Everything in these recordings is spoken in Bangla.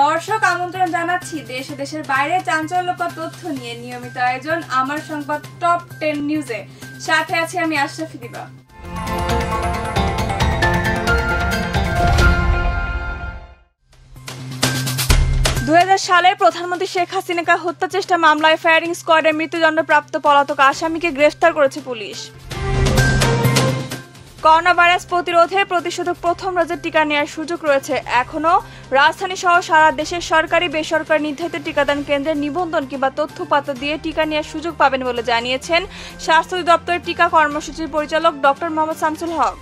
দর্শক আমন্ত্রণ জানাচ্ছি দেশ দেশের বাইরে চাঞ্চল্যকর তথ্য নিয়ে। নিয়মিত আয়োজন আমার সংবাদ টপ টেন নিউজে। সাথে আছি আমি আশরাফি দিবা দু সালে প্রধানমন্ত্রী শেখ হাসিনাকে হত্যা চেষ্টা মামলায় ফায়ারিং স্কোয়াডের মৃত্যুদণ্ডপ্রাপ্ত পলাতক আসামিকে গ্রেফতার করেছে পুলিশ। করোনা ভাইরাস প্রতিরোধে প্রতিষেধক প্রথম রাজ্যের টিকা নেওয়ার সুযোগ রয়েছে। এখনও রাজধানী সহ সারা দেশের সরকারি, বেসরকারি নির্ধারিত টিকাদান কেন্দ্রের নিবন্ধন কিংবা তথ্যপাত্র দিয়ে টিকা নেওয়ার সুযোগ পাবেন বলে জানিয়েছেন স্বাস্থ্য অধিদপ্তরের টিকা কর্মসূচির পরিচালক ডক্টর মোহাম্মদ শামসুল হক।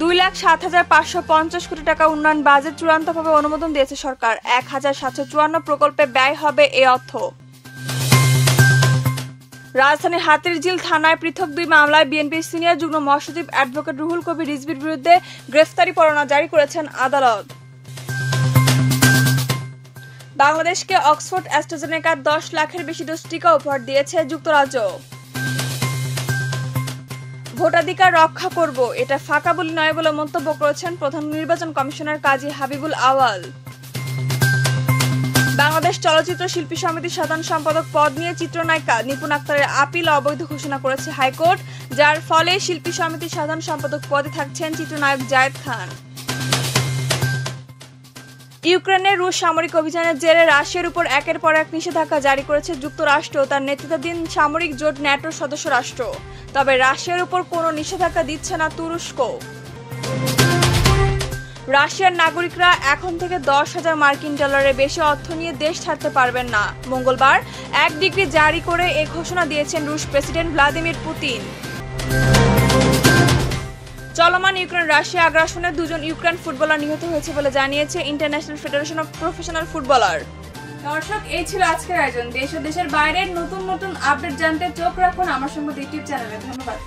দুই লাখ সাত হাজার পাঁচশো পঞ্চাশ কোটি টাকা উন্নয়ন বাজেট চূড়ান্তভাবে অনুমোদন দিয়েছে সরকার। এক হাজার সাতশো চুয়ান্ন প্রকল্পে ব্যয় হবে এ অর্থ। রাজধানীর হাতিরঝিল থানায় পৃথক দুই মামলায় বিএনপির সিনিয়র যুগ্ম মহাসচিব অ্যাডভোকেট রুহুল কবির রিজভির বিরুদ্ধে গ্রেফতারি পরোয়ানা জারি করেছেন আদালত। বাংলাদেশকে অক্সফোর্ড অ্যাস্ট্রাজেনেকার দশ লাখের বেশি ডোজ টিকা উপহার দিয়েছে যুক্তরাজ্য। ভোটাধিকার রক্ষা করব, এটা ফাঁকা বলি নয় বলে মন্তব্য করেছেন প্রধান নির্বাচন কমিশনার কাজী হাবিবুল আওয়াল। বাংলাদেশ চলচ্চিত্র শিল্পী সমিতির সাধারণ সম্পাদক পদ নিয়ে চিত্রনায়িকা নিপুণ আক্তারের আপিল অবৈধ ঘোষণা করেছে হাইকোর্ট, যার ফলে শিল্পী সমিতির সাধারণ সম্পাদক পদে থাকছেন চিত্রনায়ক জায়েদ খান। ইউক্রেনের রুশ সামরিক অভিযানের জেরে রাশিয়ার উপর একের পর এক নিষেধাজ্ঞা জারি করেছে যুক্তরাষ্ট্র তার নেতৃত্বাধীন সামরিক জোট ন্যাটোর সদস্য রাষ্ট্র। তবে রাশিয়ার উপর কোনো নিষেধাজ্ঞা দিচ্ছে না তুরস্ক। রাশিয়ার নাগরিকরা এখন থেকে দশ হাজার মার্কিন ডলারের বেশি অর্থ নিয়ে দেশ ছাড়তে পারবেন না। মঙ্গলবার এক ডিগ্রি জারি করে এ ঘোষণা দিয়েছেন রুশ প্রেসিডেন্ট ভ্লাদিমির পুতিন। চলমান ইউক্রেন রাশিয়া আগ্রাসনে দুজন ইউক্রেন ফুটবলার নিহত হয়েছে বলে জানিয়েছে International Federation of Professional footballer. দর্শক, এই ছিল আজকের আয়োজন। দেশ ও দেশের বাইরের নতুন নতুন আপডেট জানতে চোখ রাখুন আমার সঙ্গে ইউটিউব চ্যানেলে ধন্যবাদ।